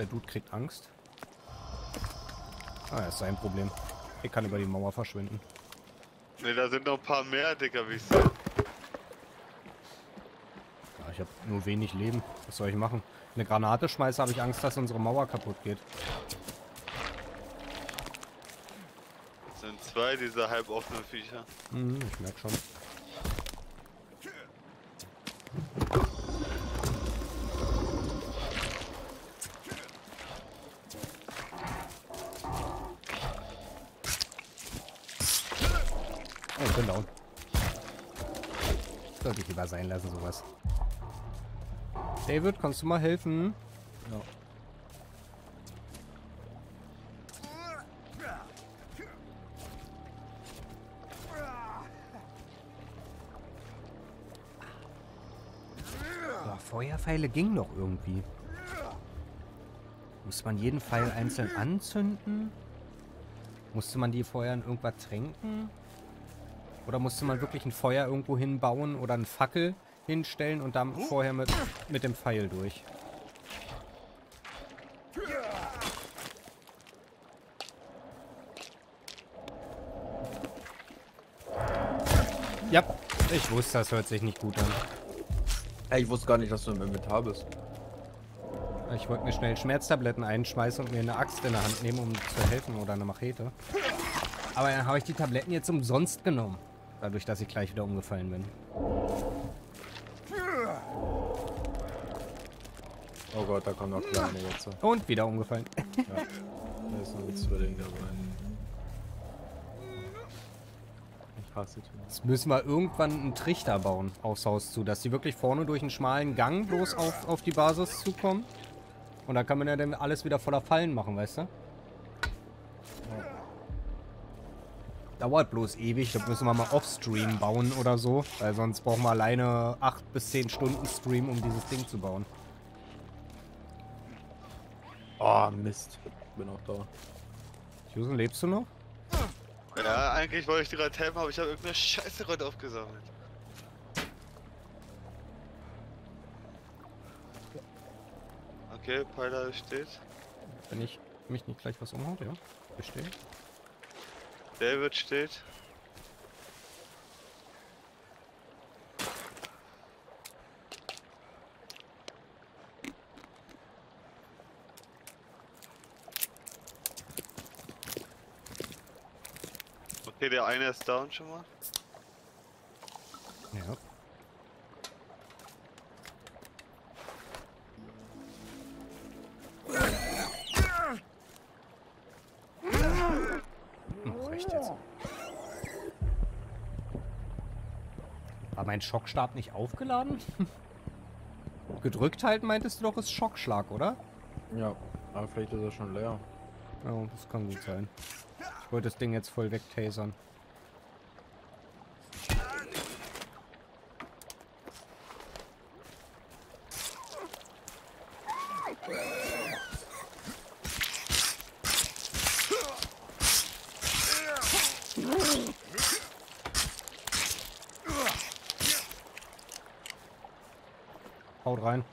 Der Dude kriegt Angst. Ah, ist sein Problem. Ich kann über die Mauer verschwinden. Ne, da sind noch ein paar mehr, Dicker, wie ich sehe. Ja, ich habe nur wenig Leben. Was soll ich machen? Eine Granate schmeiße, habe ich Angst, dass unsere Mauer kaputt geht. Das sind zwei dieser halboffenen Viecher. Mhm, ich merke schon. Oh, ich bin down. Sollte ich lieber sein lassen, sowas. David, kannst du mal helfen? Ja. Boah, Feuerpfeile ging doch irgendwie. Muss man jeden Pfeil einzeln anzünden? Musste man die vorher in irgendwas tränken? Oder musste man wirklich ein Feuer irgendwo hinbauen oder eine Fackel hinstellen und dann vorher mit, mit dem Pfeil durch? Ja, ich wusste, das hört sich nicht gut an. Hey, ich wusste gar nicht, dass du im Inventar bist. Ich wollte mir schnell Schmerztabletten einschmeißen und mir eine Axt in der Hand nehmen, um zu helfen oder eine Machete. Aber dann habe ich die Tabletten jetzt umsonst genommen. Dadurch, dass ich gleich wieder umgefallen bin. Oh Gott, da kommt noch kleine jetzt. Und wieder umgefallen. Ja. Da ist noch ein Zwilling dabei. Ich hasse die. Jetzt müssen wir irgendwann einen Trichter bauen aufs Haus zu, dass die wirklich vorne durch einen schmalen Gang bloß auf, auf die Basis zukommen. Und dann kann man ja dann alles wieder voller Fallen machen, weißt du? Dauert bloß ewig, da müssen wir mal Offstream bauen oder so, weil sonst brauchen wir alleine 8 bis 10 Stunden Stream, um dieses Ding zu bauen. Oh, Mist. Bin auch da. Susan, lebst du noch? Ja, eigentlich wollte ich dir gerade helfen, aber ich habe irgendeine Scheiße gerade aufgesammelt. Okay, Pfeiler steht. Wenn ich mich nicht gleich was umhaut, ja? Verstehe. David steht. Okay, der eine ist down schon mal. Ja. Mein Schockstab nicht aufgeladen? Gedrückt halten meintest du doch, ist Schockschlag, oder? Ja, aber vielleicht ist er schon leer. Ja, das kann gut sein. Ich wollte das Ding jetzt voll wegtasern. Haut rein.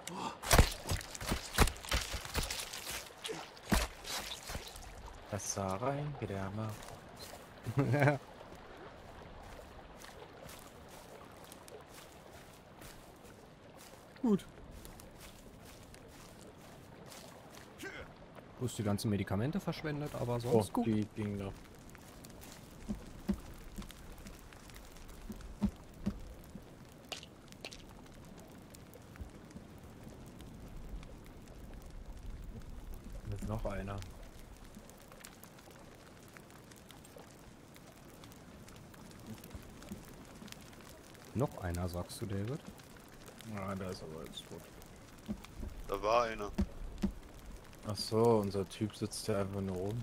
Das sah rein, geht er mal. Gut. Bloß die ganzen Medikamente verschwendet, aber Oh, sonst gut. die ging da. Da ist noch einer. Noch einer, sagst du, David? Ja, der ist aber jetzt tot. Da war einer. Ach so, unser Typ sitzt ja einfach nur rum.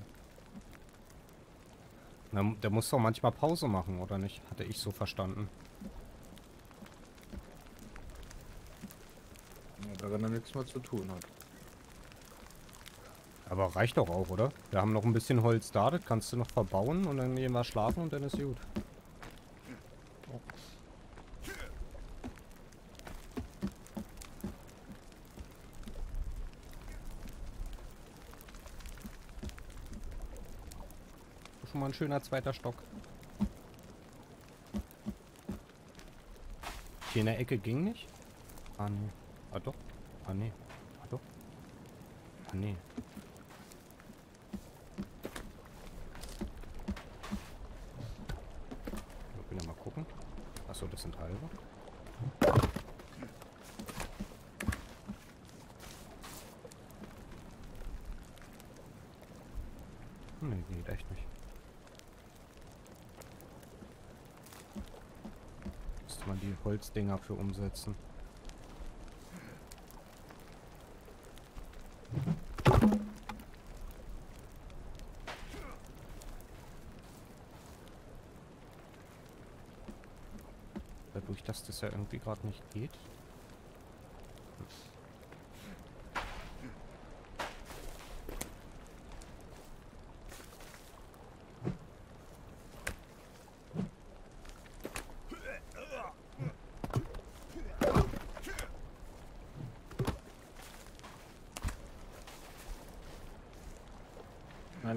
Na, der muss doch manchmal Pause machen, oder nicht? Hatte ich so verstanden. Ja, wenn er nichts mehr zu tun hat. Aber reicht doch auch, oder? Wir haben noch ein bisschen Holz da, das kannst du noch verbauen und dann gehen wir schlafen und dann ist gut. Schon mal ein schöner zweiter Stock. Hier in der Ecke ging nicht? Ah, nee. Ah, doch. Ah, nee. Ah, doch. Ah, nee. Können ja mal gucken. Achso, das sind halbe. Nee, geht echt nicht. Müsste man die Holzdinger für umsetzen. Dadurch, dass das ja irgendwie gerade nicht geht.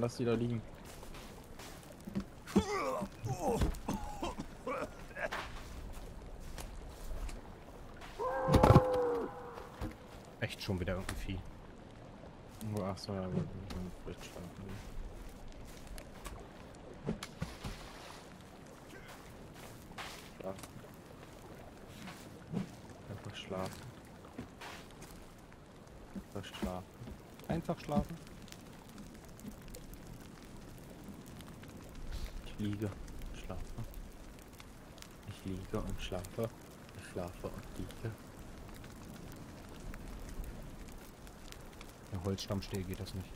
Lass die da liegen. Echt schon wieder irgendein Vieh. Oh, ach so, ja, wir müssen vielleicht schlafen. Schlafen. Einfach schlafen. Einfach schlafen. Einfach schlafen. Ich liege, schlafe. Ich liege und schlafe. Ich schlafe und liege. Der Holzstammsteh geht das nicht.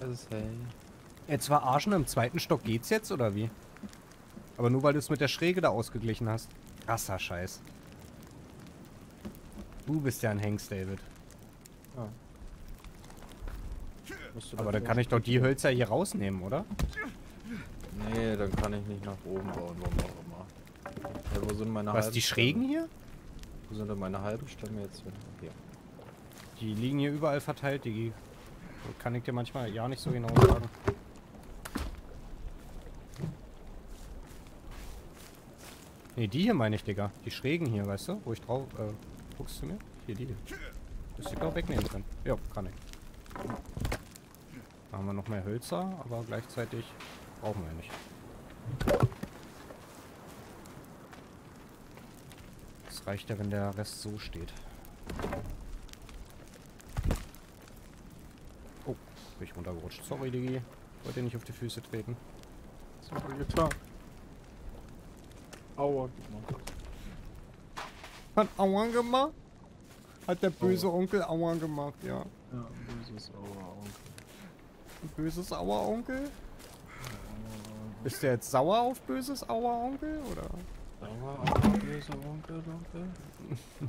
Es ist hell. Jetzt war Arschen im zweiten Stock geht's jetzt oder wie? Aber nur weil du es mit der Schräge da ausgeglichen hast. Krasser Scheiß. Du bist ja ein Hengst, David. Du Aber dann kann ich doch die Hölzer hier rausnehmen, oder? Nee, dann kann ich nicht nach oben bauen, warum auch immer. Ja, wo sind meine Was, die Schrägen hier? Wo sind denn meine halben Stämme jetzt hin? Hier. Die liegen hier überall verteilt, die kann ich dir manchmal ja nicht so genau sagen. Ne, die hier meine ich, Digga. Die Schrägen hier, weißt du? Wo ich drauf, äh, guckst du mir? Hier, die hier. Das ich auch wegnehmen können. Ja, kann ich. Da haben wir noch mehr Hölzer, aber gleichzeitig brauchen wir nicht. Das reicht ja, wenn der Rest so steht. Oh, bin ich runtergerutscht. Sorry, Digi. Wollte nicht auf die Füße treten. Wir getan? Aua, gemacht. Hat Aua gemacht? Hat der böse Onkel Aua gemacht, ja. Ja, böses Aua, Onkel. Ein böses Auer-Onkel? Ist der jetzt sauer auf böses Auer-Onkel, oder? Aua, Aua, böser Onkel, Onkel.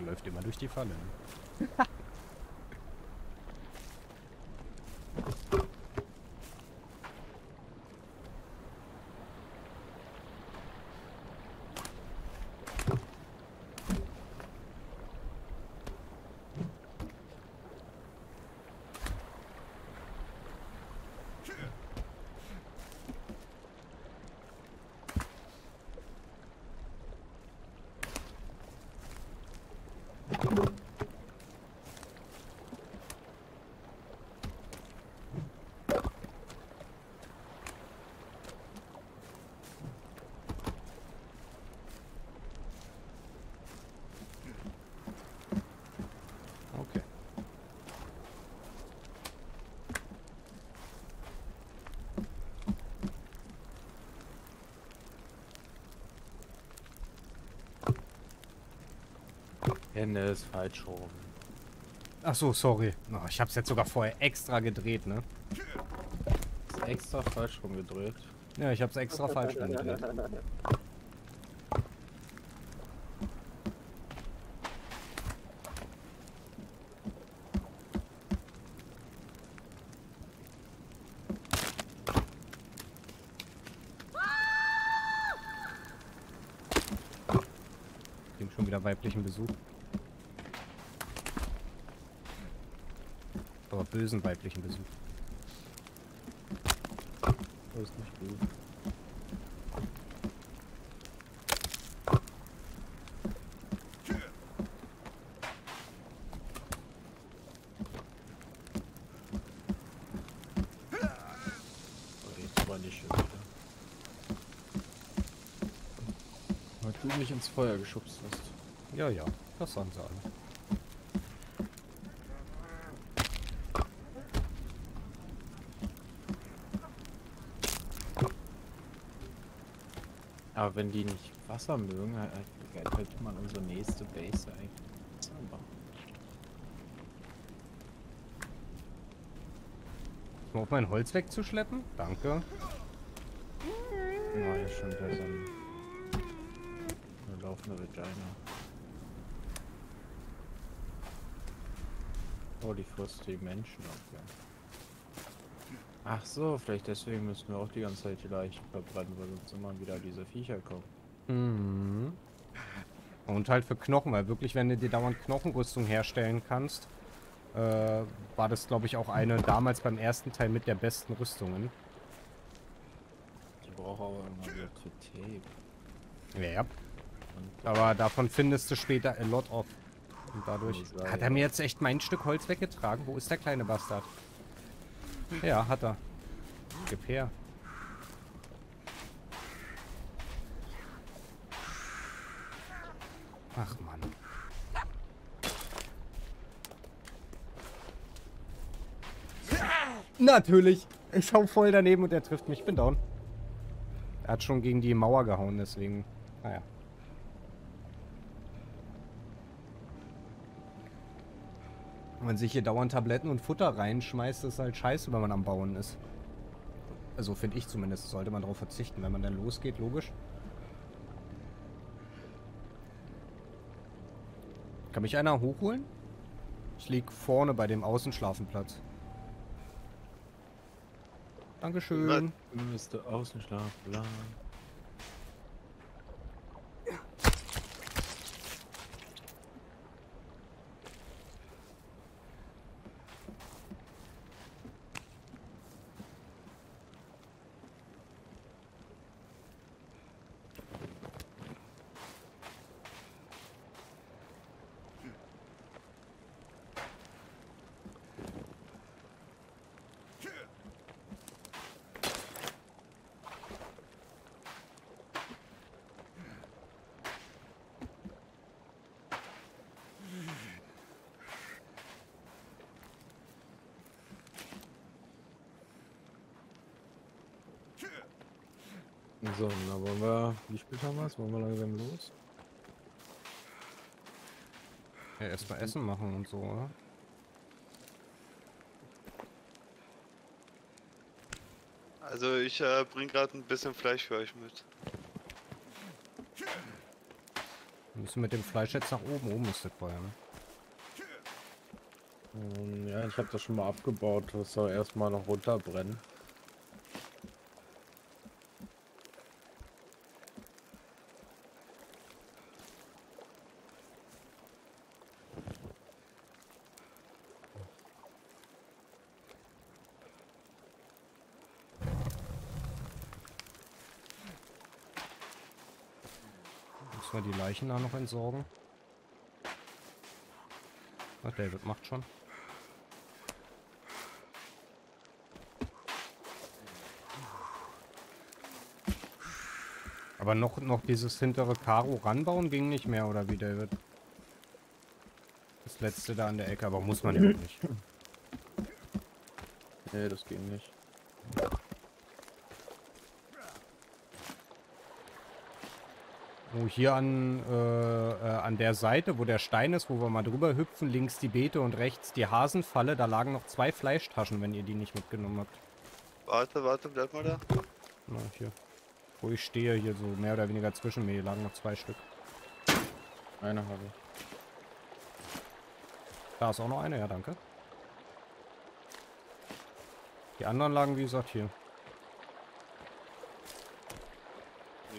Der läuft immer durch die Falle. Hände ist halt falsch rum. Ach so, sorry. Oh, ich hab's jetzt sogar vorher extra gedreht, ne? Ist extra falsch rum gedreht. Ja, ich hab's extra falsch rum gedreht. weiblichen Besuch. Bösen weiblichen Besuch. Das ist nicht gut. Oh, jetzt war nicht schon wieder. Weil du mich ins Feuer geschubst hast. Ja, ja, das sagen sie alle. Aber wenn die nicht Wasser mögen, äh, könnte man unsere nächste Base eigentlich Wasser bauen. Um auf mein Holz wegzuschleppen? Danke. Ja, schon wieder so ein, eine laufende Vagina. Oh, die frisst die Menschen auf, ja. Ach so, vielleicht deswegen müssen wir auch die ganze Zeit die Leichen verbrennen, weil sonst immer wieder diese Viecher kommen. Mhm. Und halt für Knochen, weil wirklich, wenn du dir dauernd Knochenrüstung herstellen kannst, äh, war das, glaube ich, auch eine damals beim ersten Teil mit der besten Rüstungen. Ich brauche aber immer wieder für Tape. Ja. Und Aber davon findest du später a lot of. Und dadurch. Hat er mir jetzt echt mein Stück Holz weggetragen? Wo ist der kleine Bastard? Ja, hat er. Gib her. Ach Mann. Natürlich. Ich schau voll daneben und er trifft mich. Ich bin down. Er hat schon gegen die Mauer gehauen, deswegen. Naja. Man sich hier dauernd Tabletten und Futter reinschmeißt, ist halt scheiße, wenn man am Bauen ist. Also finde ich zumindest, sollte man darauf verzichten, wenn man dann losgeht, logisch. Kann mich einer hochholen? Ich lieg vorne bei dem Außenschlafenplatz. Dankeschön. müsste Außenschlaf So, na wollen wir, wie spät haben wir es? Wollen wir langsam los? Ja, erstmal Essen machen und so, oder? Also ich äh, bring gerade ein bisschen Fleisch für euch mit. Wir müssen mit dem Fleisch jetzt nach oben. Oben ist das Feuer, ne? Ähm, ja, ich habe das schon mal abgebaut. Das soll erstmal noch runterbrennen. Müssen wir die Leichen da noch entsorgen? Ach, David macht schon. Aber noch, noch dieses hintere Karo ranbauen ging nicht mehr, oder wie, David? Das letzte da an der Ecke, aber muss man ja auch nicht. Nee, das ging nicht. Oh, hier an, äh, äh, an der Seite, wo der Stein ist, wo wir mal drüber hüpfen, links die Beete und rechts die Hasenfalle, da lagen noch zwei Fleischtaschen, wenn ihr die nicht mitgenommen habt. Warte, warte, bleib mal da. Na, hier. Wo ich stehe, hier so mehr oder weniger zwischen mir, hier lagen noch zwei Stück. Eine habe ich. Da ist auch noch eine, ja, danke. Die anderen lagen, wie gesagt, hier.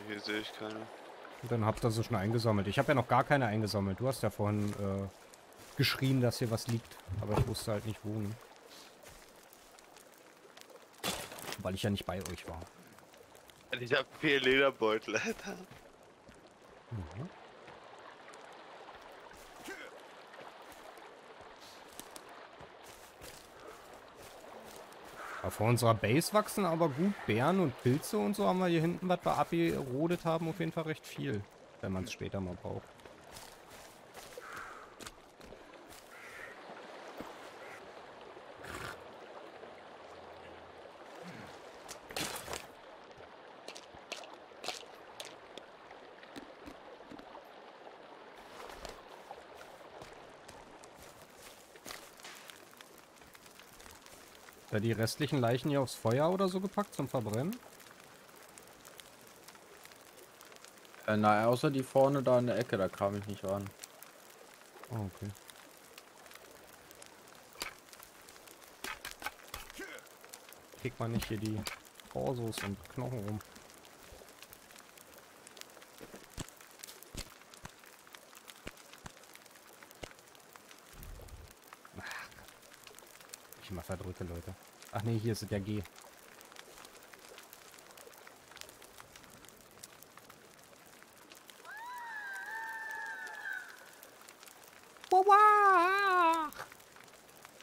Hier sehe ich keine. Und dann habt ihr sie schon eingesammelt. Ich habe ja noch gar keine eingesammelt. Du hast ja vorhin äh, geschrien, dass hier was liegt. Aber ich wusste halt nicht wo. Ne? Weil ich ja nicht bei euch war. Ich hab vier Lederbeutel, Alter. Mhm. Vor unserer Base wachsen aber gut Beeren und Pilze und so haben wir hier hinten, was wir abgerodet haben, auf jeden Fall recht viel. Wenn man es später mal braucht. Da die restlichen Leichen hier aufs Feuer oder so gepackt zum Verbrennen? Äh, na, außer die vorne da in der Ecke, da kam ich nicht ran. Oh, okay. Kriegt man nicht hier die Torsos und Knochen rum. Verdrücke, Leute. Ach nee, hier ist der G.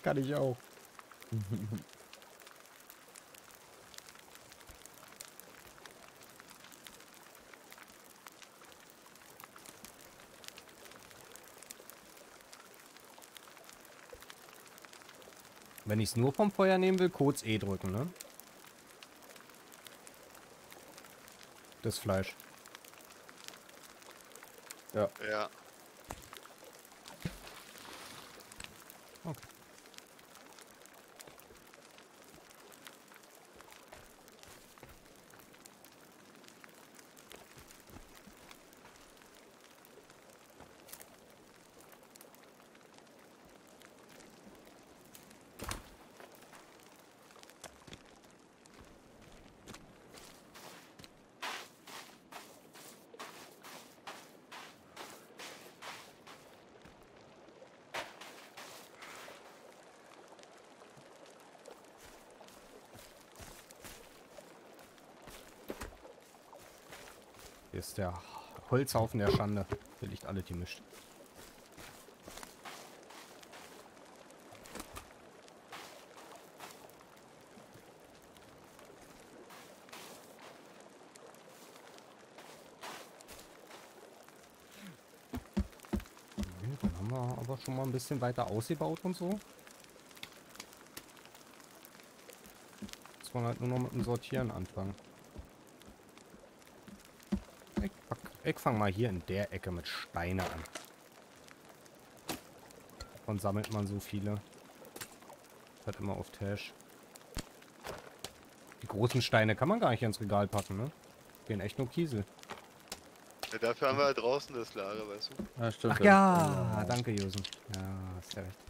Kann ich auch. Wenn ich es nur vom Feuer nehmen will, kurz E drücken, ne? Das Fleisch. Ja. Ja. Der Holzhaufen der Schande. Hier liegt alle gemischt. Dann haben wir aber schon mal ein bisschen weiter ausgebaut und so. Wollen wir halt nur noch mit dem Sortieren anfangen. Ich, pack, ich fange mal hier in der Ecke mit Steine an. Davon sammelt man so viele. Das hat immer auf Tash. Die großen Steine kann man gar nicht ins Regal packen, ne? Gehen echt nur Kiesel. ja. Dafür haben wir ja draußen das Lager, weißt du? Ja, stimmt. Ach ja, danke Josen. Ja, hast ja recht.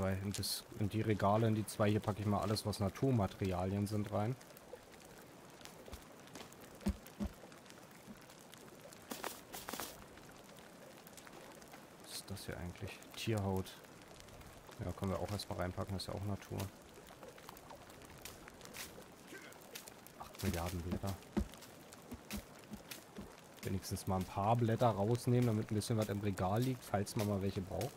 Aber in, das, in die Regale, in die zwei hier packe ich mal alles, was Naturmaterialien sind, rein. Was ist das hier eigentlich? Tierhaut. Ja, können wir auch erstmal reinpacken, das ist ja auch Natur. 8 Milliarden Blätter. Wenigstens mal ein paar Blätter rausnehmen, damit ein bisschen was im Regal liegt, falls man mal welche braucht.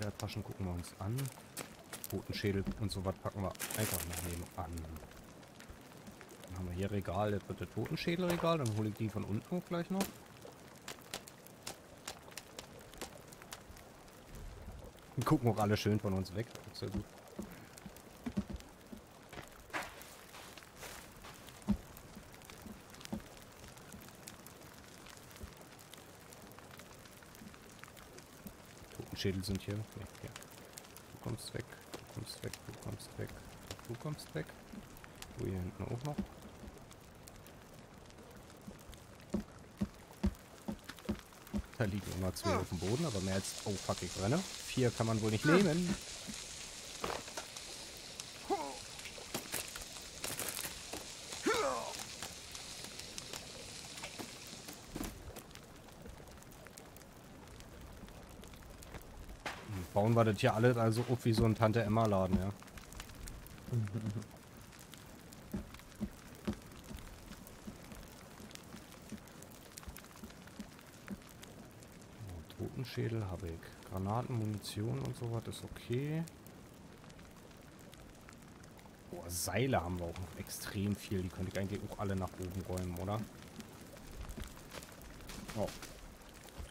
Ledertaschen gucken wir uns an. Totenschädel und so was packen wir einfach noch nebenan. Dann haben wir hier Regal, das wird der Totenschädelregal, dann hole ich die von unten hoch gleich noch. Die gucken auch alle schön von uns weg. Ja gut. Totenschädel sind hier. Okay, hier. Du kommst weg, du kommst weg, du kommst weg, du kommst weg. Truhe hier hinten auch noch. Da liegen immer zwei auf dem Boden, aber mehr als... Oh fuck, ich brenne. Vier kann man wohl nicht nehmen. Bauen wir das hier alles also auf wie so ein Tante-Emma-Laden, ja. So, Totenschädel habe ich. Granaten, Munition und sowas ist okay. Boah, Seile haben wir auch noch extrem viel. Die könnte ich eigentlich auch alle nach oben räumen, oder? Oh.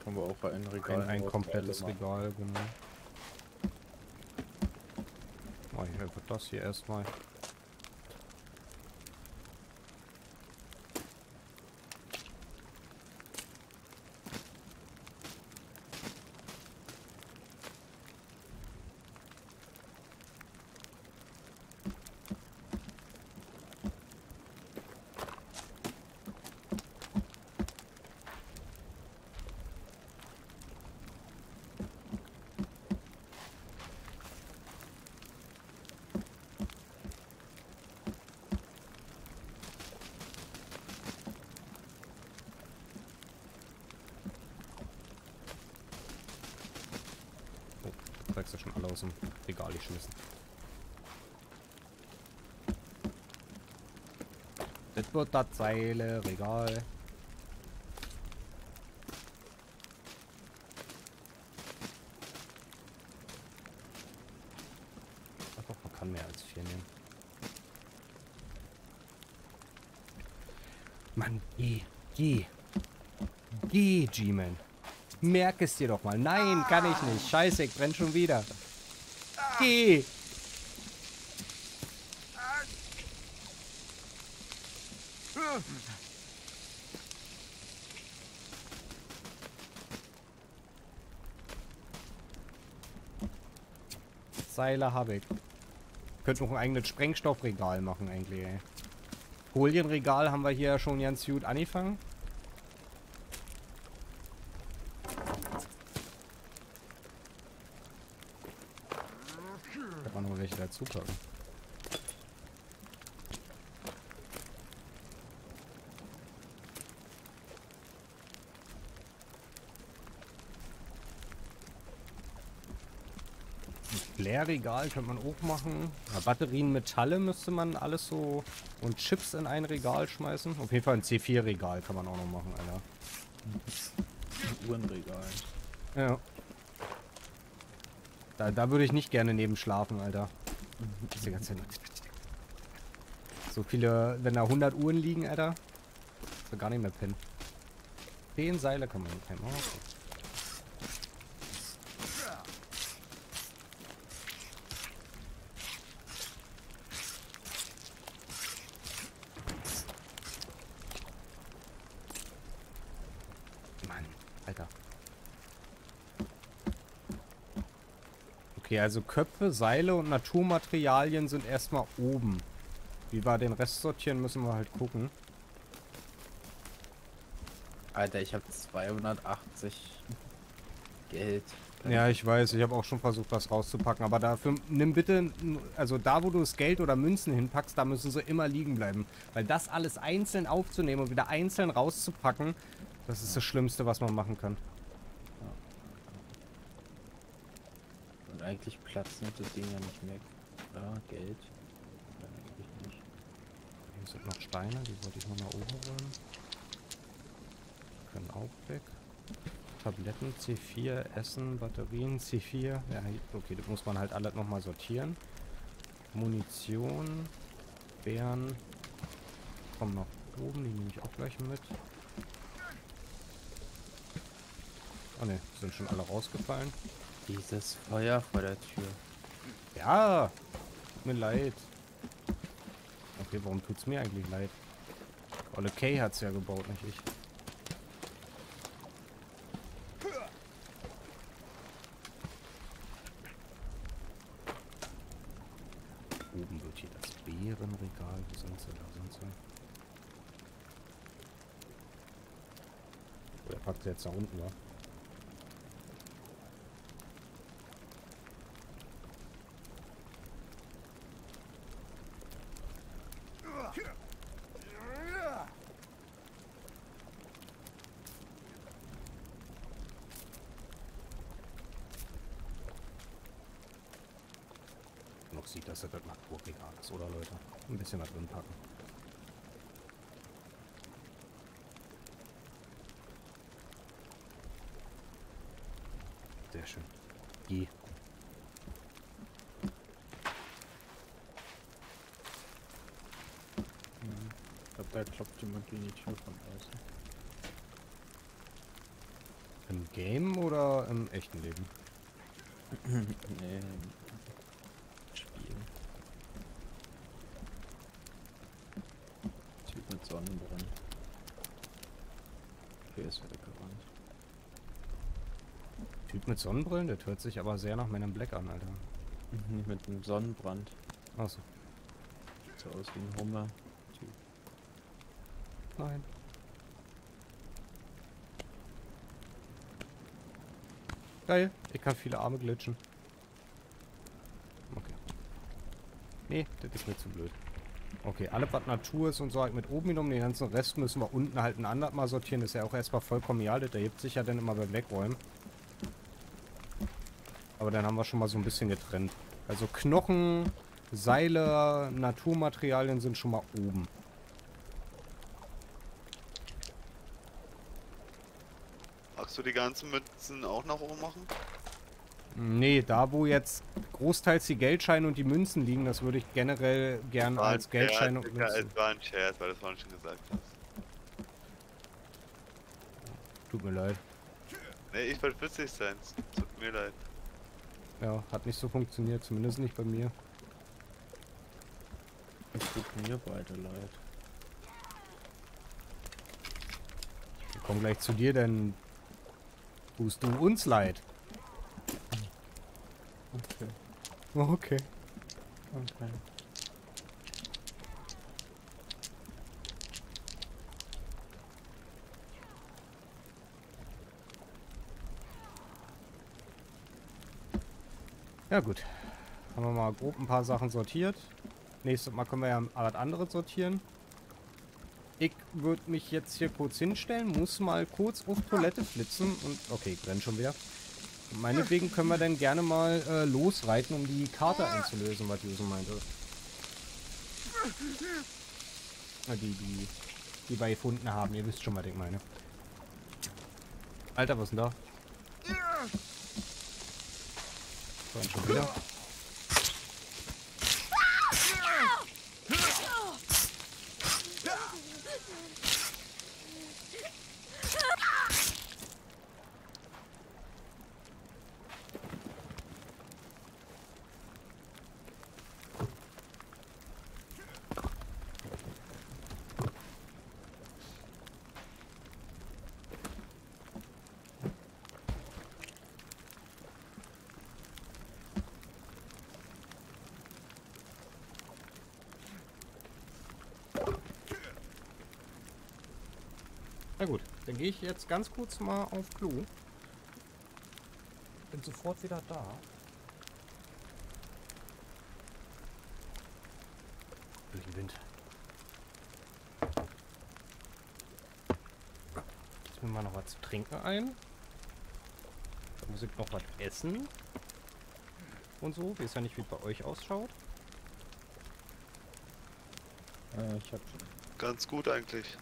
Können wir auch ein Regal. Ein, ein komplettes. Regal, genau. Wird das hier erstmal. Oh, du kriegst ja schon alle aus dem Regal geschmissen. Das wird Regal. Ach doch, man kann mehr als vier nehmen. Mann, geh, geh. Geh, G-Man. Merk es dir doch mal. Nein, kann ich nicht. Scheiße, ich brenn schon wieder. Geh. Seile habe ich. Könnte noch ein eigenes Sprengstoffregal machen eigentlich, ey. Folienregal haben wir hier schon ganz gut angefangen. Kann man noch welche dazu packen. Leerregal könnte man auch machen. Ja, Batterien, Metalle müsste man alles so und Chips in ein Regal schmeißen. Auf jeden Fall ein C4-Regal kann man auch noch machen, Alter. Ein Uhrenregal. Ja. Da, da würde ich nicht gerne neben schlafen, Alter. Das die ganze. So viele, wenn da 100 Uhren liegen, Alter. Gar nicht mehr pennen. 10 Seile kann man mitnehmen. Oh, okay. Mann, Alter. Okay, also Köpfe, Seile und Naturmaterialien sind erstmal oben. Wie wir den Rest sortieren, müssen wir halt gucken. Alter, ich habe 280 Geld. Ja, ich weiß, ich habe auch schon versucht, was rauszupacken, aber dafür nimm bitte, also da, wo du das Geld oder Münzen hinpackst, da müssen sie immer liegen bleiben. Weil das alles einzeln aufzunehmen und wieder einzeln rauszupacken, das ist das Schlimmste, was man machen kann. Und eigentlich platzen das Ding ja nicht weg. Ja, Geld. Ja, eigentlich nicht. Hier sind noch Steine, die wollte ich noch nach oben räumen. Können auch weg. Tabletten C4, Essen, Batterien C4. Ja, okay, das muss man halt alles nochmal sortieren. Munition, Bären. Kommen noch oben, die nehme ich auch gleich mit. Oh ne, sind schon alle rausgefallen. Dieses Feuer vor der Tür. Ja, tut mir leid. Okay, warum tut's mir eigentlich leid? Olle Kay hat's ja gebaut, nicht ich. Oben wird hier das drin, Regal, wo sind sie? Da sind sie. Oh, der packt sie jetzt da unten, wa? Sieht, dass er das Naturregal ist, oder Leute? Ein bisschen da drin packen. Sehr schön. Geh. Da klopft jemand gegen die Tür von außen. Im Game oder im echten Leben? nee. Spiel. Typ mit Sonnenbrand. Okay, ist weggerannt. Typ mit Sonnenbrillen, der hört sich aber sehr nach meinem Black an, Alter. Mhm, mit einem Sonnenbrand. Achso. Sieht so aus wie ein Hummer. Nein. Geil, ich kann viele Arme glitschen. Okay. Nee, das ist mir zu blöd. Okay, alle was Natur ist und so halt mit oben genommen. Den ganzen Rest müssen wir unten halt ein anderes Mal sortieren. Das ist ja auch erstmal vollkommen ja, das ergibt sich ja dann immer beim Wegräumen. Aber dann haben wir schon mal so ein bisschen getrennt. Also Knochen, Seile, Naturmaterialien sind schon mal oben. Magst du die ganzen Münzen auch nach oben machen? Nee, da wo jetzt großteils die Geldscheine und die Münzen liegen, das würde ich generell gern als Geldscheine und Münzen. Es war ein Scherz, weil du es vorhin schon gesagt hast. Tut mir leid. Nee, ich wollte witzig sein. Tut mir leid. Ja, hat nicht so funktioniert, zumindest nicht bei mir. Es tut mir beide leid. Wir kommen gleich zu dir, denn tust du uns leid. Okay. Okay. Okay. Ja gut. Haben wir mal grob ein paar Sachen sortiert. Nächstes Mal können wir ja was anderes sortieren. Ich würde mich jetzt hier kurz hinstellen, muss mal kurz auf Toilette flitzen und... Okay, brennt schon wieder. Meinetwegen können wir dann gerne mal äh, losreiten, um die Karte einzulösen, was Jusen meinte. Äh, Die, die, die wir gefunden haben. Ihr wisst schon, was ich meine. Alter, was ist denn da? Brennt schon wieder. Na gut, dann gehe ich jetzt ganz kurz mal auf Klo. Bin sofort wieder da. Durch den Wind. Jetzt mir mal noch was zu trinken ein. Da muss ich noch was essen. Und so. Ich weiß ja nicht, wie es bei euch ausschaut. Äh, ich hab schon. Ganz gut eigentlich.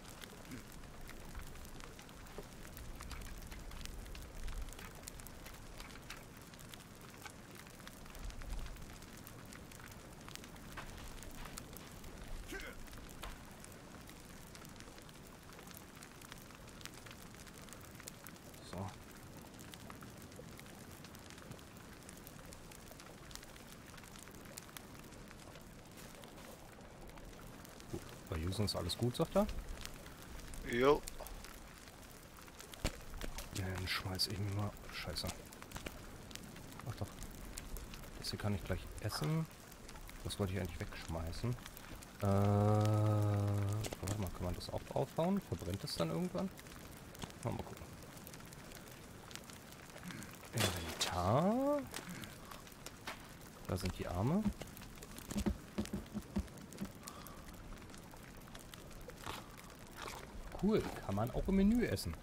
So. Gut, ist alles gut, sagt er. Jo. Ja, dann schmeiß ich mir mal. Scheiße. Ach doch. Das hier kann ich gleich essen. Das wollte ich eigentlich wegschmeißen. Äh, warte mal, kann man das auch draufhauen? Verbrennt es dann irgendwann? Mal, mal gucken. Inventar. Da sind die Arme. Cool, kann man auch im Menü essen.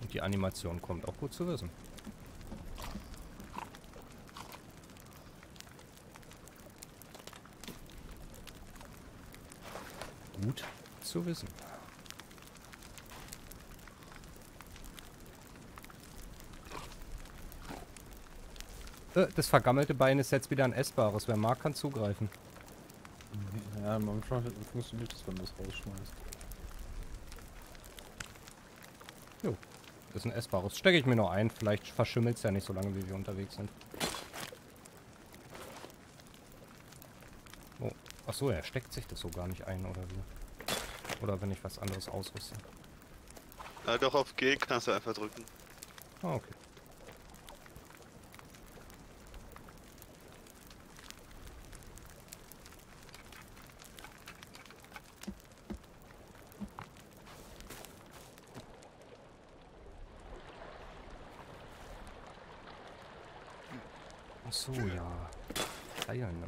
Und die Animation kommt auch gut zu wissen. Gut zu wissen. Äh, Das vergammelte Bein ist jetzt wieder ein essbares. Wer mag, kann zugreifen. Ja, manchmal funktioniert das, wenn du es rausschmeißt. Das ist ein essbares. Stecke ich mir noch ein. Vielleicht verschimmelt es ja nicht so lange, wie wir unterwegs sind. Oh. Achso, er steckt sich das so gar nicht ein, oder wie? Oder wenn ich was anderes ausrüste. Ja, doch auf G kannst du einfach drücken. Ah, okay. Ach so, ja. Eiern, ne?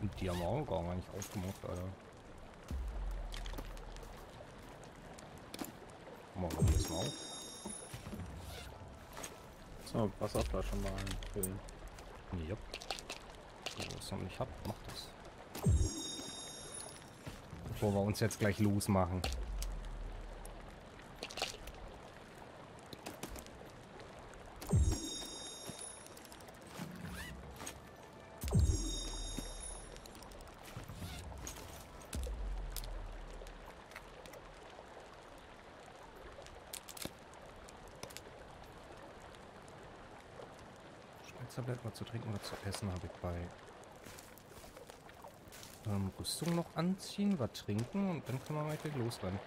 Und die haben wir auch gar nicht aufgemacht, Alter. Machen wir das mal auf. So, Wasserflasche mal einfüllen. Jupp. Wenn ihr das noch nicht habt, macht das. Bevor wir uns jetzt gleich losmachen. Schweizerblät mal zu trinken oder zu essen habe ich bei ähm, Rüstung noch anziehen, was trinken und dann können wir gleich losrennen.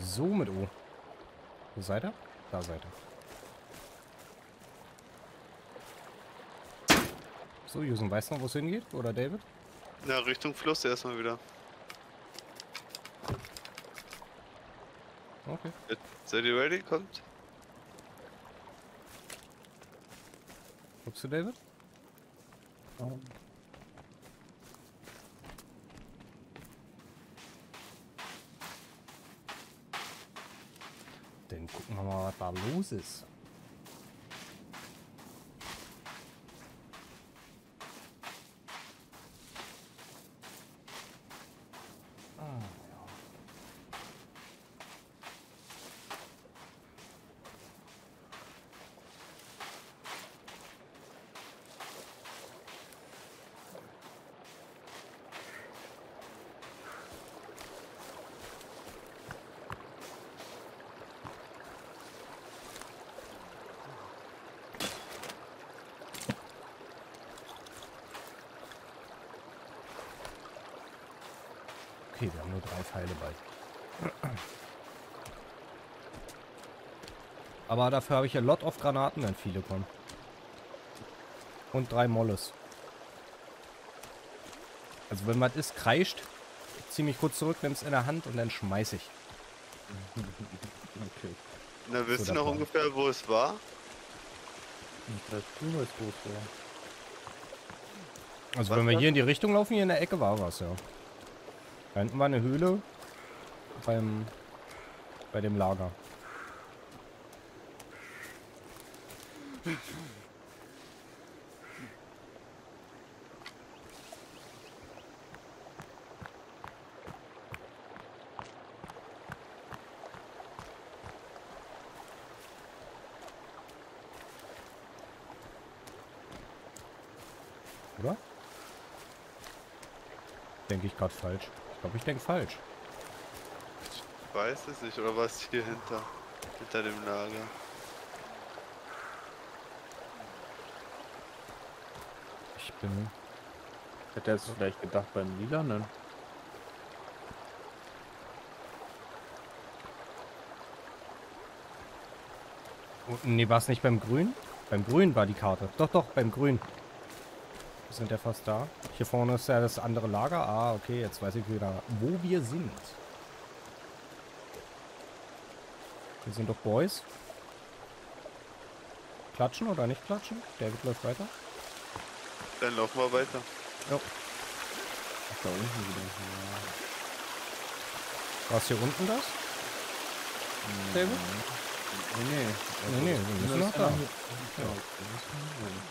So mit O. Wo seid ihr? Da seid ihr. So, Jusen, weißt du noch, wo es hingeht? Oder David? Na, Richtung Fluss erstmal wieder. Okay. Seid ihr ready? Kommt. Guckst du, David? Oh. Dann gucken wir mal, was da los ist. Okay, wir haben nur drei Pfeile bei. Aber dafür habe ich a lot of Granaten, wenn viele kommen. Und drei Molles. Also wenn was ist, kreischt, zieh mich kurz zurück, nimm's in der Hand und dann schmeiß ich. Okay. Na, wisst So, ihr noch ungefähr, wo es war? Ich weiß, du weißt, wo es war. Also Was wenn wir das? hier in die Richtung laufen, hier in der Ecke war was, ja. Da hinten war eine Höhle beim bei dem Lager. Oder? Denke ich gerade falsch. Ich glaube, ich denke falsch. weiß es nicht, oder was hier hinter? Hinter dem Lager. Ich bin. Ich hätte jetzt vielleicht gedacht beim Lilanen. Oh, nee, war es nicht beim Grün? Beim Grün war die Karte. Doch, doch, beim Grün. Sind ja fast da. Hier vorne ist ja das andere Lager. Ah, okay, jetzt weiß ich wieder, wo wir sind. Wir sind doch Boys. Klatschen oder nicht klatschen? David läuft weiter. Dann laufen wir weiter. Jo. Ach, da unten wieder. War es hier unten das? David? Nee, nee. Nee, nee, wir müssen noch da. Ja, wir müssen noch hin.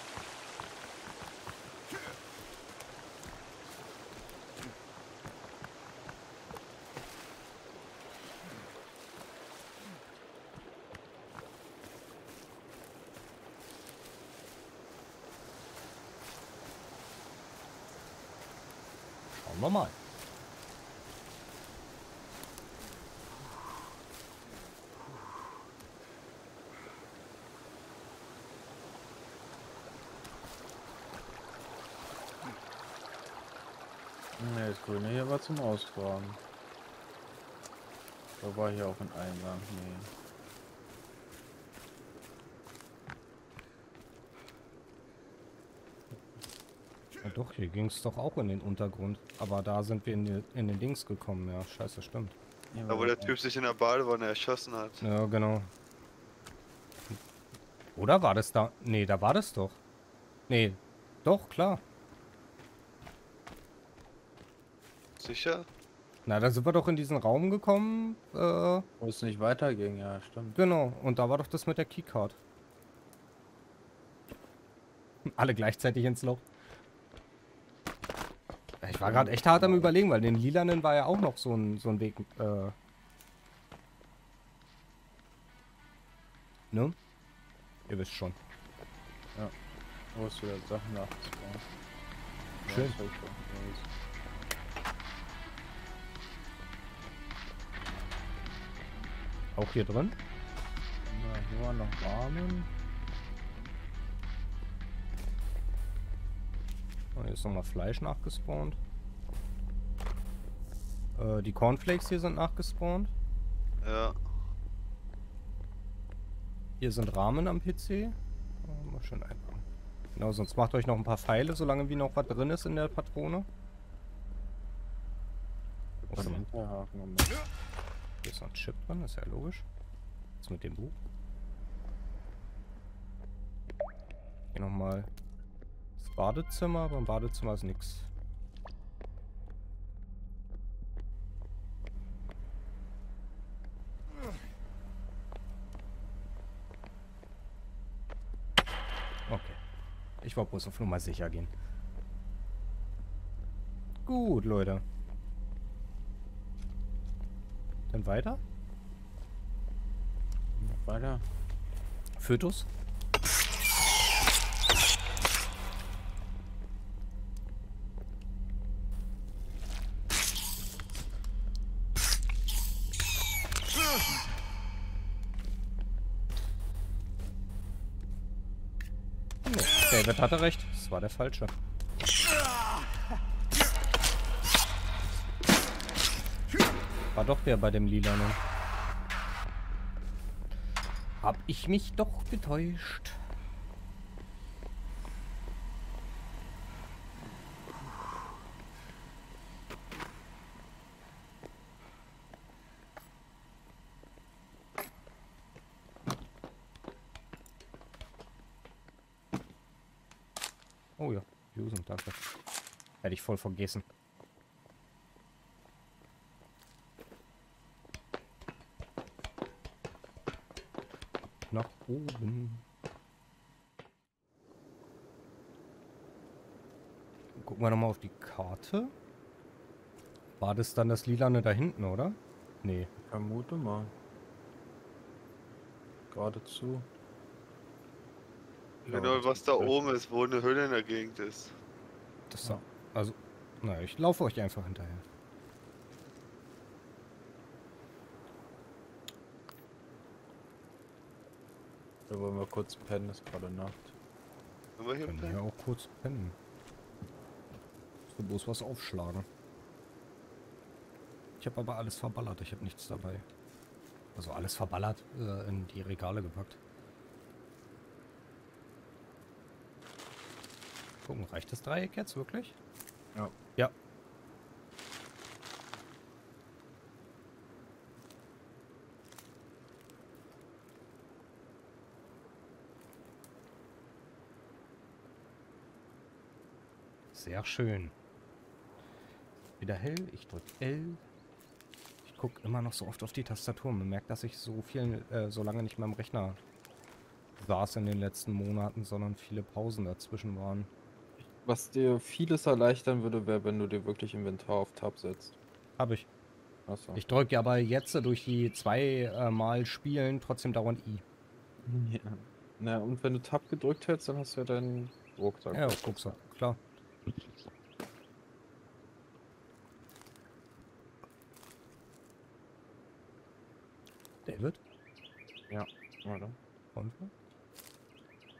Schauen wir mal. Ne, das Grüne hier war zum Ausfahren. Da war hier auch ein Eingang. Nee. Ja doch, hier ging es doch auch in den Untergrund. Aber da sind wir in, die, in den Dings gekommen. Ja, scheiße, stimmt. Da wo der Typ sich in der Badewanne erschossen hat. Ja, genau. Oder war das da? Nee, da war das doch. Nee, doch, klar. Sicher? Na, da sind wir doch in diesen Raum gekommen. Äh, Wo es nicht weiterging, ja, stimmt. genau. Und da war doch das mit der Keycard. Alle gleichzeitig ins Loch. Ich war gerade echt hart am überlegen, weil den lilanen war ja auch noch so ein, so ein Weg. Äh, ne? Ihr wisst schon. Wo ist wieder Sachen nachzubauen. Schön. das Auch hier drin. Na, hier war noch Rahmen. Und hier ist nochmal Fleisch nachgespawnt. Äh, die Cornflakes hier sind nachgespawnt. Ja. Hier sind Rahmen am PC. Oh, mal schön einbauen. Genau, sonst macht euch noch ein paar Pfeile, solange wie noch was drin ist in der Patrone. Warte mal. Hier ist noch ein Chip drin, ist ja logisch. Jetzt mit dem Buch. Hier nochmal das Badezimmer, aber im Badezimmer ist nichts. Okay. Ich wollte bloß auf Nummer sicher gehen. Gut, Leute. Dann weiter? Noch weiter. Fötus? Nee, David hatte recht. Es war der falsche. War doch der bei dem Lilanen. Hab ich mich doch getäuscht. Oh ja, Jusen, danke. Hätte ich voll vergessen. Gucken wir nochmal auf die Karte. War das dann das Lilane da hinten, oder? Nee. Ich Vermute mal. Geradezu. Genau, was da oben ist, wo eine Höhle in der Gegend ist. Das ja. Also, naja, ich laufe euch einfach hinterher. Da wollen wir kurz pennen, ist gerade Nacht. Können wir hier Können pennen? ja auch kurz pennen. So bloß was aufschlagen. Ich habe aber alles verballert, ich habe nichts dabei. Also alles verballert, äh, in die Regale gepackt. Gucken, reicht das Dreieck jetzt wirklich? Ja. Ja. Sehr schön. Wieder hell, ich drücke L. Ich gucke immer noch so oft auf die Tastatur. Man merkt, dass ich so viel, äh, so lange nicht mehr am Rechner saß in den letzten Monaten, sondern viele Pausen dazwischen waren. Was dir vieles erleichtern würde, wäre, wenn du dir wirklich Inventar auf Tab setzt. Habe ich. Achso. Ich drücke aber jetzt durch die zwei äh, Mal Spielen trotzdem dauernd I. Ja. Na, und wenn du Tab gedrückt hältst, dann hast du ja deinen Rucksack. Ja, guck's mal. Klar. David? Warte. Wollen wir?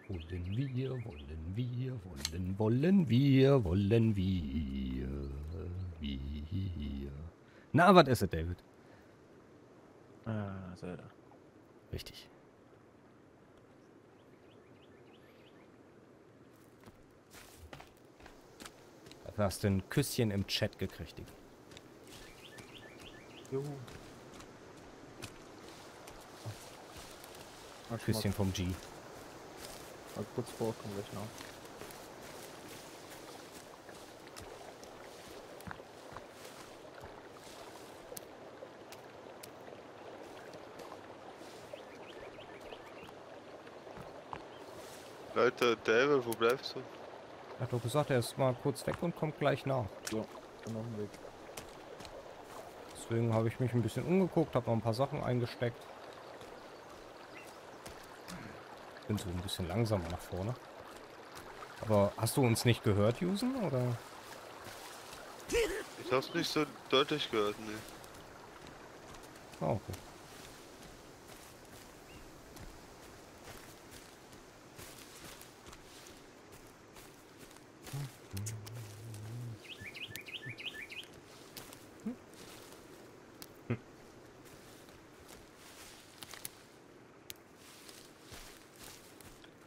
Wollen wir, wollen wir, wollen, wollen wir, wollen wir, wir. Na, was ist es, David? Ah, Zelda. Richtig. Dafür hast du ein Küsschen im Chat gekriegt. Digga. Jo. Mal, Küsschen vom G. mal kurz vor, komm gleich noch. Leute, David, wo bleibst du? Er hat doch gesagt, er ist mal kurz weg und kommt gleich nach. So, bin auf dem Weg. Deswegen habe ich mich ein bisschen umgeguckt, habe noch ein paar Sachen eingesteckt. Bin so ein bisschen langsamer nach vorne. Aber hast du uns nicht gehört, Jusen? Oder? Ich hab's nicht so deutlich gehört, ne. Ah, okay.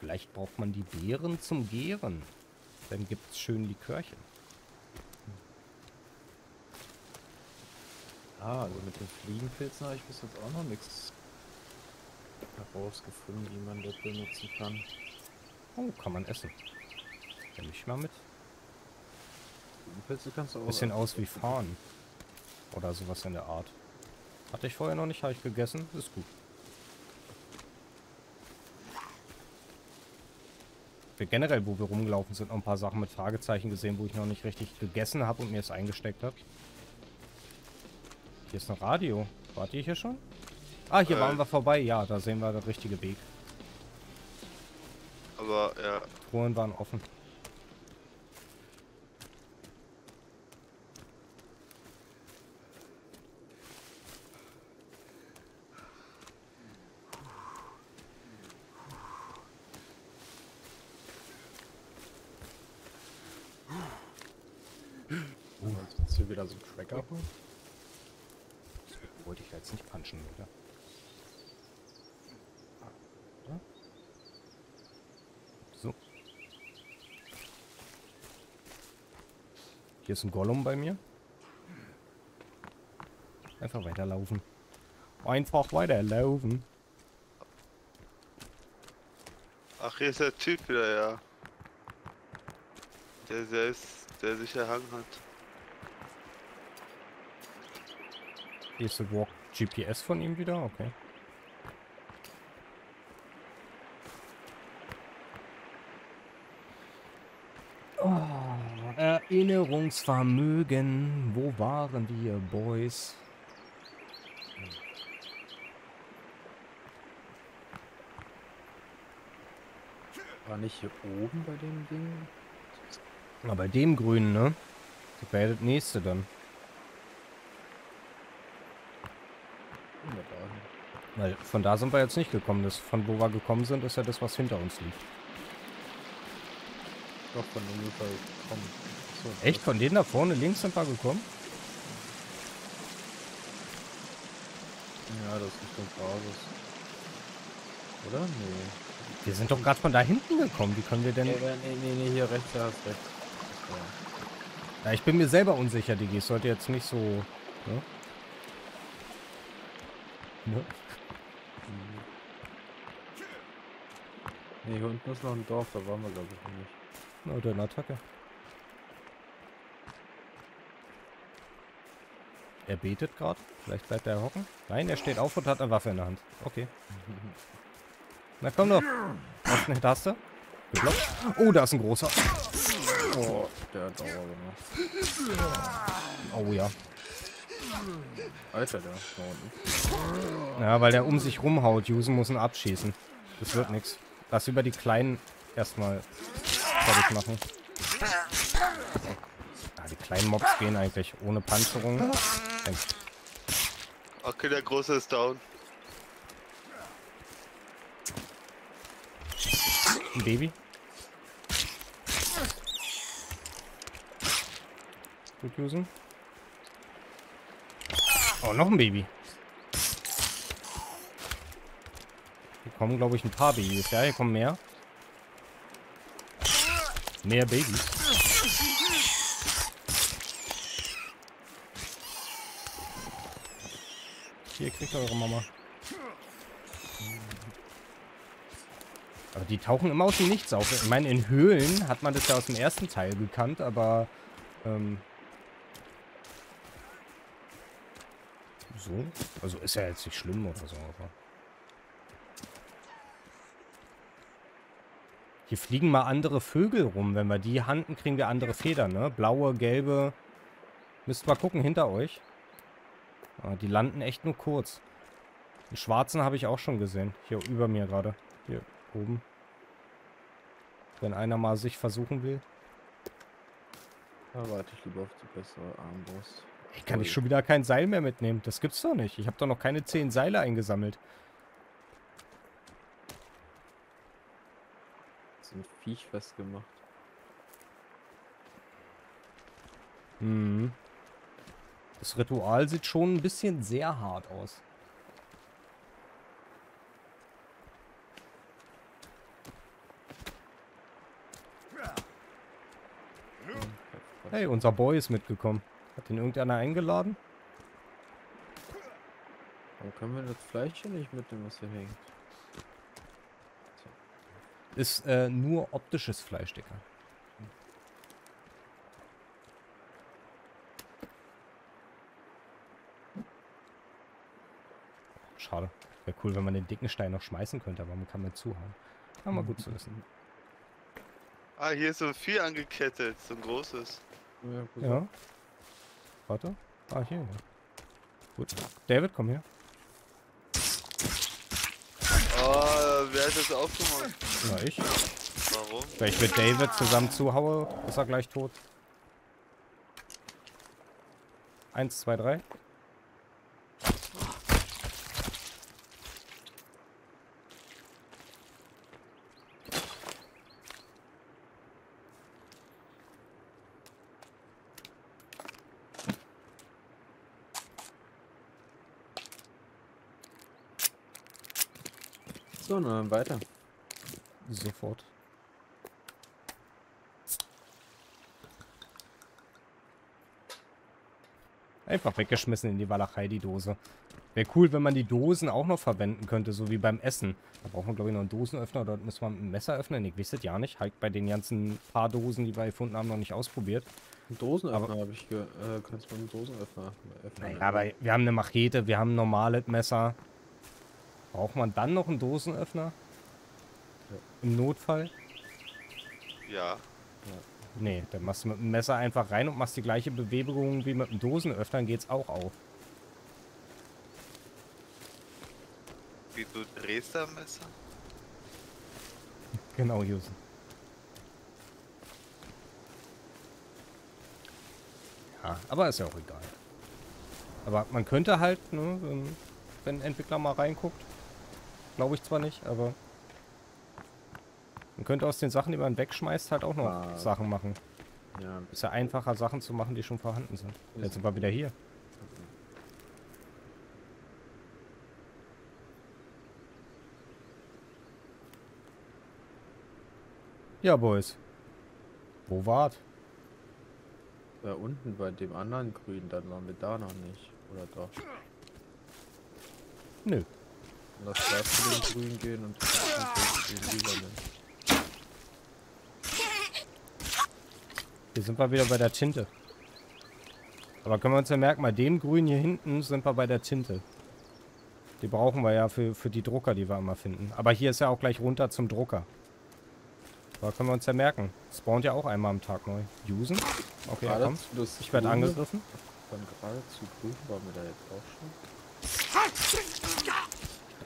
Vielleicht braucht man die Beeren zum Gären. Dann gibt's schön Likörchen. Ah, also mit den Fliegenpilzen habe ich bis jetzt auch noch nichts herausgefunden, wie man das benutzen kann. Oh, kann man essen. Nimm ich mal mit. Fliegenpilze kannst du auch. Bisschen aus wie Farn. Oder sowas in der Art. Hatte ich vorher noch nicht, habe ich gegessen. Ist gut. Wir generell, wo wir rumgelaufen sind, noch ein paar Sachen mit Fragezeichen gesehen, wo ich noch nicht richtig gegessen habe und mir es eingesteckt habe. Hier ist ein Radio. Wart ihr hier schon? Ah, hier Äh. waren wir vorbei. Ja, da sehen wir den richtigen Weg. Aber ja, Truhen waren offen. Jetzt willst du wieder so einen Tracker holen? Das wollte ich jetzt nicht punchen, oder? So. Hier ist ein Gollum bei mir. Einfach weiterlaufen. Einfach weiterlaufen. ach, hier ist der Typ wieder, ja. Der selbst, der sich erhangen hat. Hier ist der Walk GPS von ihm wieder. Okay. Oh, Erinnerungsvermögen. Wo waren wir, Boys? War nicht hier oben bei dem Ding? Na, bei dem Grünen, ne? Das wäre das nächste dann. Wir. Weil von da sind wir jetzt nicht gekommen. Das, von wo wir gekommen sind, ist ja das, was hinter uns liegt. Doch von dem Ufer kommen. So, Echt? Von denen da vorne links sind wir gekommen? Ja, das ist Richtung Basis. Oder? Nee. Wir sind doch gerade von da hinten gekommen. Wie können wir denn... Nee, nee, nee, nee, hier rechts, da hast recht. Ja. Ja, ich bin mir selber unsicher, Digi. Ich sollte jetzt nicht so... Ne? Ne? Nee, hier unten ist noch ein Dorf, da waren wir glaube ich noch nicht. Na, oder eine Attacke. Er betet gerade. Vielleicht bleibt er hocken. Nein, er steht auf und hat eine Waffe in der Hand. Okay. Na komm doch. Was eine Taste? Geblockt. Oh, da ist ein großer. Oh, der hat Dauer gemacht. Oh ja. Alter, der da unten. Ja, weil der um sich rumhaut. Jusen muss ihn abschießen. Das wird nix. Lass über die Kleinen erstmal fertig machen. Ah, die kleinen Mobs gehen eigentlich ohne Panzerung. Okay, der große ist down. Ein Baby. Gut, Jusen. Oh, noch ein Baby. Hier kommen, glaube ich, ein paar Babys. Ja, hier kommen mehr. Mehr Babys. Kriegt eure Mama. Aber die tauchen immer aus dem Nichts auf. Ich meine, in Höhlen hat man das ja aus dem ersten Teil gekannt, aber ähm, so. Also ist ja jetzt nicht schlimm oder so, aber. Hier fliegen mal andere Vögel rum. Wenn wir die handen, kriegen wir andere Federn, ne? Blaue, gelbe. Müsst mal gucken hinter euch. Ah, die landen echt nur kurz. Den schwarzen habe ich auch schon gesehen. Hier über mir gerade. Hier oben. Wenn einer mal sich versuchen will. Da warte ich lieber auf die bessere Armbrust. Ich kann ich schon wieder kein Seil mehr mitnehmen. Das gibt's doch nicht. Ich habe doch noch keine zehn Seile eingesammelt. So ein Viech festgemacht. Mhm. Das Ritual sieht schon ein bisschen sehr hart aus. Hey, unser Boy ist mitgekommen. Hat ihn irgendeiner eingeladen? Warum können wir das Fleisch hier nicht mitnehmen, was hier hängt? Ist äh, nur optisches Fleisch, Dicker. Wäre cool, wenn man den dicken Stein noch schmeißen könnte, aber man kann mit zuhauen. Aber gut zu wissen. Ah, hier ist so ein Vieh angekettet, so ein großes. Ja. Warte. Ah, hier. Ja. Gut. David, komm her. Oh, wer hat das aufgemacht? Na, ich. Warum? Wenn ich mit David zusammen zuhaue, ist er gleich tot. Eins, zwei, drei. So, na dann weiter. Sofort. Einfach weggeschmissen in die Walachei, die Dose. Wäre cool, wenn man die Dosen auch noch verwenden könnte, so wie beim Essen. Da braucht man, glaube ich, noch einen Dosenöffner oder müssen wir mit einem Messer öffnen? Ich weiß das ja nicht. Halt bei den ganzen paar Dosen, die wir gefunden haben, noch nicht ausprobiert. Einen Dosenöffner habe ich ge äh, kannst du mit einem Dosenöffner öffnen. Naja, aber wir haben eine Machete, wir haben ein normales Messer. Braucht man dann noch einen Dosenöffner? Im Notfall? Ja. Nee, dann machst du mit dem Messer einfach rein und machst die gleiche Bewegung wie mit dem Dosenöffner, dann geht's auch auf. Wie du drehst am Messer? Genau, Jusen. Ja, aber ist ja auch egal. Aber man könnte halt, ne, wenn ein Entwickler mal reinguckt. Glaube ich zwar nicht, aber... Man könnte aus den Sachen, die man wegschmeißt, halt auch noch Ah. Sachen machen. Ja, Ist ja einfacher, Sachen zu machen, die schon vorhanden sind. Jetzt sind wir wieder hier. Ja, Boys. Wo wart? da unten bei dem anderen Grün, dann waren wir da noch nicht. Oder doch? Nö. Lass da zu dem Grün gehen und zu dem Lilanen. Hier sind wir wieder bei der Tinte. Aber können wir uns ja merken, bei dem Grün hier hinten sind wir bei der Tinte. Die brauchen wir ja für, für die Drucker, die wir immer finden. Aber hier ist ja auch gleich runter zum Drucker. Da können wir uns ja merken. Spawnt ja auch einmal am Tag neu. Usen? Okay, ja, komm. Ich werde angegriffen. Dann geradezu grün waren wir da jetzt auch schon.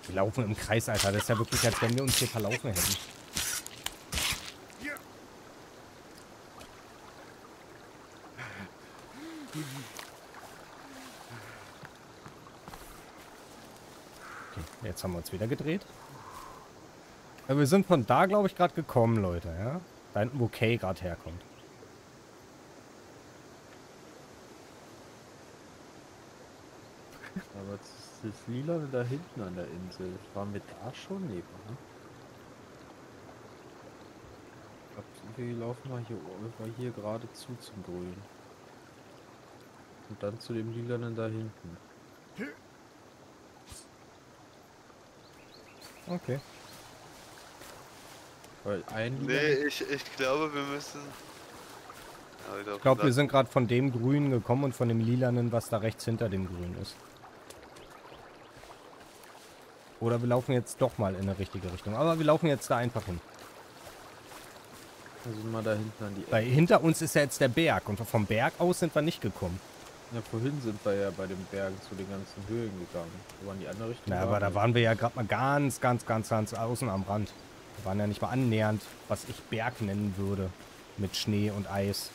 Wir laufen im Kreis, Alter. Das ist ja wirklich, als wenn wir uns hier verlaufen hätten. Okay, jetzt haben wir uns wieder gedreht. Ja, wir sind von da, glaube ich, gerade gekommen, Leute, ja? Da hinten, wo Kay gerade herkommt. Das Lilane da hinten an der Insel. Waren wir da schon? Nee, ne? Ich glaub, Wir laufen mal hier, mal hier geradezu zum Grün. Und dann zu dem Lilanen da hinten. Okay. Weil ein Nee, ich, ich glaube, wir müssen. Ja, Ich glaube, wir auf sind gerade von dem Grünen gekommen und von dem Lilanen, was da rechts hinter dem Grün ist. Oder wir laufen jetzt doch mal in eine richtige Richtung. Aber wir laufen jetzt da einfach hin. Also mal da hinten an die Ecke. Weil hinter uns ist ja jetzt der Berg und vom Berg aus sind wir nicht gekommen. Ja, vorhin sind wir ja bei den Bergen zu den ganzen Höhlen gegangen. Wo waren die andere Richtung? Na, aber da waren wir ja gerade mal ganz, ganz, ganz, ganz außen am Rand. Wir waren ja nicht mal annähernd, was ich Berg nennen würde. Mit Schnee und Eis.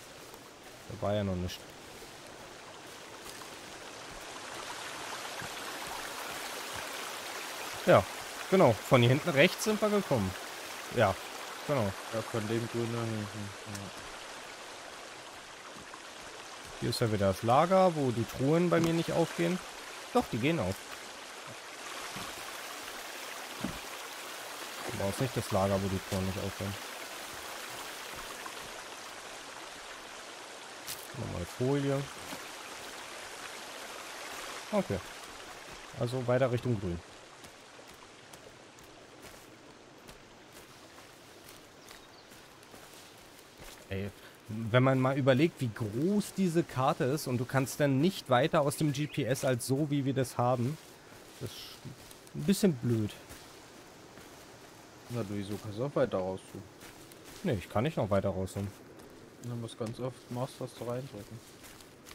Da war ja noch nicht. Ja, genau. Von hier hinten rechts sind wir gekommen. Ja, genau. Ja, von dem Grün da hinten. Ja. Hier ist ja wieder das Lager, wo die Truhen bei mir nicht aufgehen. Doch, die gehen auf. Aber ist nicht das Lager, wo die Truhen nicht aufgehen. Nochmal Folie. Okay. Also weiter Richtung Grün. Ey, wenn man mal überlegt, wie groß diese Karte ist und du kannst dann nicht weiter aus dem GPS als so, wie wir das haben, das ist ein bisschen blöd. Na, du, wieso kannst du auch weiter raussuchen? Ne, ich kann nicht noch weiter rauszoomen. Dann musst ganz oft Maustaste reindrücken.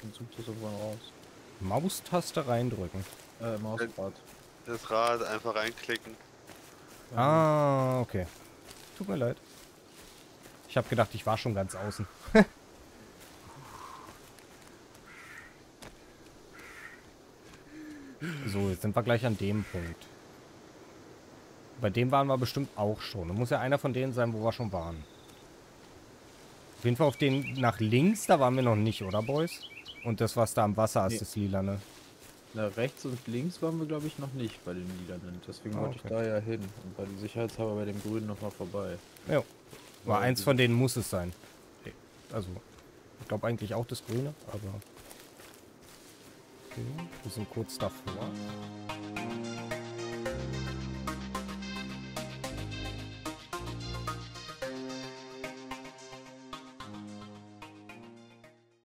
Dann zoomt das irgendwann raus. Maustaste reindrücken. Äh, Mausrad. das Rad einfach reinklicken. Ah, okay. Tut mir leid. Ich habe gedacht, ich war schon ganz außen. so, jetzt sind wir gleich an dem Punkt. Bei dem waren wir bestimmt auch schon. Da muss ja einer von denen sein, wo wir schon waren. Auf jeden Fall auf den nach links, da waren wir noch nicht, oder Boys? Und das, was da am Wasser ist, Nee. das Lilane. Na, rechts und links waren wir, glaube ich, noch nicht bei den Lilanen. Deswegen Ah, wollte ich okay. da ja hin. Und bei den Sicherheitshalber bei dem Grünen nochmal vorbei. Ja. Weil eins von denen muss es sein. Also, ich glaube eigentlich auch das Grüne, aber. Okay, wir sind kurz davor.